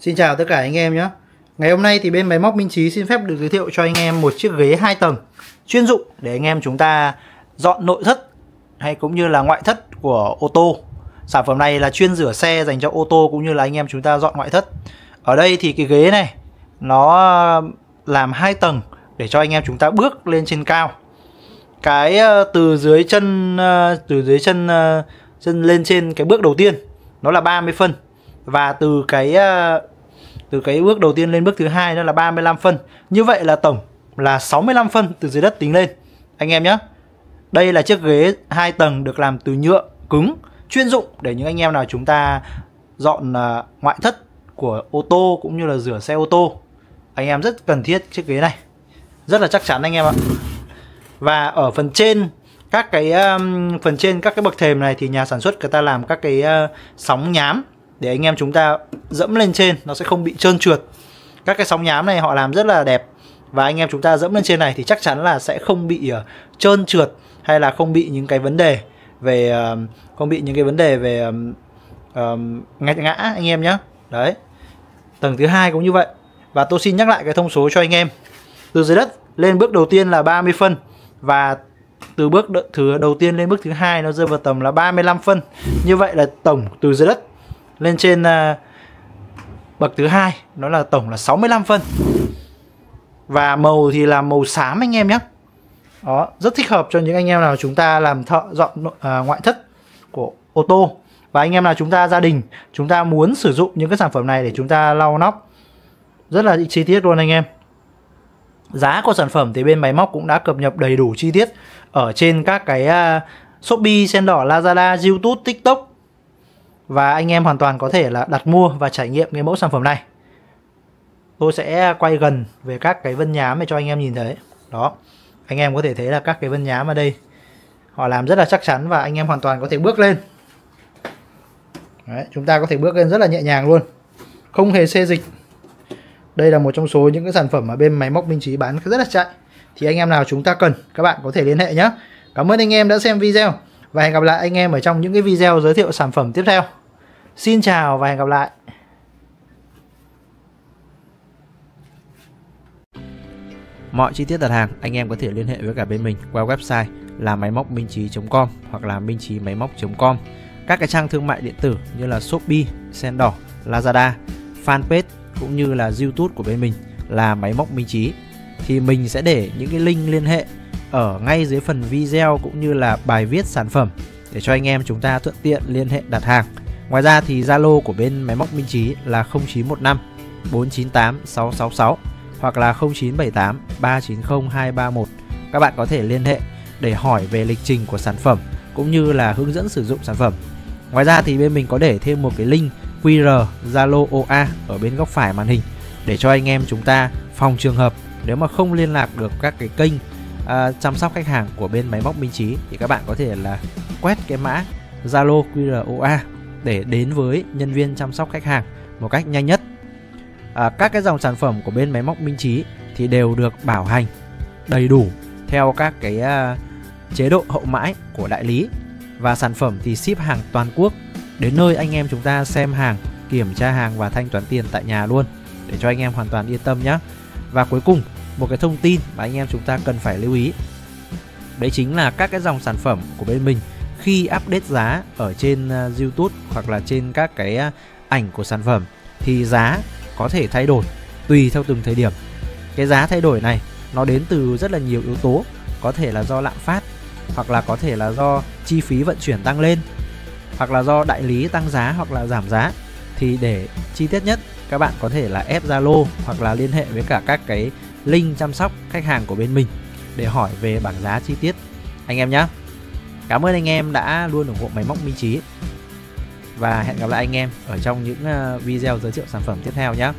Xin chào tất cả anh em nhé. Ngày hôm nay thì bên máy móc Minh Trí xin phép được giới thiệu cho anh em một chiếc ghế 2 tầng chuyên dụng để anh em chúng ta dọn nội thất hay cũng như là ngoại thất của ô tô. Sản phẩm này là chuyên rửa xe dành cho ô tô cũng như là anh em chúng ta dọn ngoại thất. Ở đây thì cái ghế này, nó làm hai tầng để cho anh em chúng ta bước lên trên cao. Cái ờ, từ dưới chân ờ, từ dưới chân ờ, chân lên trên cái bước đầu tiên, nó là 30 phân và từ cái ờ, từ cái bước đầu tiên lên bước thứ hai đó là 35 phân. Như vậy là tổng là 65 phân từ dưới đất tính lên. Anh em nhé. Đây là chiếc ghế hai tầng được làm từ nhựa cứng chuyên dụng để những anh em nào chúng ta dọn ờ, ngoại thất của ô tô cũng như là rửa xe ô tô. Anh em rất cần thiết chiếc ghế này. Rất là chắc chắn anh em ạ. Và ở phần trên các cái um, phần trên các cái bậc thềm này thì nhà sản xuất người ta làm các cái uh, sóng nhám để anh em chúng ta dẫm lên trên nó sẽ không bị trơn trượt. Các cái sóng nhám này họ làm rất là đẹp. Và anh em chúng ta dẫm lên trên này thì chắc chắn là sẽ không bị uh, trơn trượt hay là không bị những cái vấn đề về uh, không bị những cái vấn đề về um, um, ngã ngã anh em nhé đấy. Tầng thứ hai cũng như vậy. Và tôi xin nhắc lại cái thông số cho anh em. Từ dưới đất lên bước đầu tiên là 30 phân và từ bước thứ đầu tiên lên bước thứ hai nó rơi vào tầm là 35 phân. Như vậy là tổng từ dưới đất lên trên à, bậc thứ hai nó là tổng là 65 phân. Và màu thì là màu xám anh em nhé. Đó rất thích hợp cho những anh em nào chúng ta làm thợ dọn à, ngoại thất của ô tô. Và anh em nào chúng ta gia đình chúng ta muốn sử dụng những cái sản phẩm này để chúng ta lau nóc. Rất là chi tiết luôn anh em. Giá của sản phẩm thì bên máy móc cũng đã cập nhật đầy đủ chi tiết ở trên các cái uh, Shopee, Sen đỏ, Lazada, YouTube, TikTok. Và anh em hoàn toàn có thể là đặt mua và trải nghiệm cái mẫu sản phẩm này. Tôi sẽ quay gần về các cái vân nhám để cho anh em nhìn thấy. Đó. Anh em có thể thấy là các cái vân nhám ở đây họ làm rất là chắc chắn và anh em hoàn toàn có thể bước lên. Đấy, chúng ta có thể bước lên rất là nhẹ nhàng luôn. Không hề xê dịch đây là một trong số những cái sản phẩm mà bên máy móc Minh Trí bán rất là chạy thì anh em nào chúng ta cần các bạn có thể liên hệ nhé cảm ơn anh em đã xem video và hẹn gặp lại anh em ở trong những cái video giới thiệu sản phẩm tiếp theo. Xin chào và hẹn gặp lại. Mọi chi tiết đặt hàng anh em có thể liên hệ với cả bên mình qua website là máy móc minh trí.com hoặc là minh trí máy móc.com. Các cái trang thương mại điện tử như là Shopee, Sen đỏ, Lazada, fanpage cũng như là YouTube của bên mình là máy móc minh trí. Thì mình sẽ để những cái link liên hệ ở ngay dưới phần video cũng như là bài viết sản phẩm để cho anh em chúng ta thuận tiện liên hệ đặt hàng. Ngoài ra thì Zalo của bên máy móc minh trí là 0915 498 666 hoặc là 0978 390 231. Các bạn có thể liên hệ để hỏi về lịch trình của sản phẩm cũng như là hướng dẫn sử dụng sản phẩm. Ngoài ra thì bên mình có để thêm một cái link QR Zalo OA ở bên góc phải màn hình để cho anh em chúng ta phòng trường hợp nếu mà không liên lạc được các cái kênh uh, chăm sóc khách hàng của bên máy móc Minh Trí thì các bạn có thể là quét cái mã Zalo QROA để đến với nhân viên chăm sóc khách hàng một cách nhanh nhất. À, các cái dòng sản phẩm của bên máy móc Minh Trí thì đều được bảo hành đầy đủ theo các cái uh, chế độ hậu mãi của đại lý và sản phẩm thì ship hàng toàn quốc đến nơi anh em chúng ta xem hàng, kiểm tra hàng và thanh toán tiền tại nhà luôn để cho anh em hoàn toàn yên tâm nhé. Và cuối cùng, một cái thông tin mà anh em chúng ta cần phải lưu ý. Đấy chính là các cái dòng sản phẩm của bên mình khi update giá ở trên ờ, YouTube hoặc là trên các cái ờ, ảnh của sản phẩm thì giá có thể thay đổi tùy theo từng thời điểm. Cái giá thay đổi này nó đến từ rất là nhiều yếu tố, có thể là do lạm phát hoặc là có thể là do chi phí vận chuyển tăng lên hoặc là do đại lý tăng giá hoặc là giảm giá thì để chi tiết nhất các bạn có thể là ép Zalo hoặc là liên hệ với cả các cái link chăm sóc khách hàng của bên mình để hỏi về bảng giá chi tiết anh em nhé. Cảm ơn anh em đã luôn ủng hộ máy móc Minh Trí và hẹn gặp lại anh em ở trong những ờ, video giới thiệu sản phẩm tiếp theo nhé.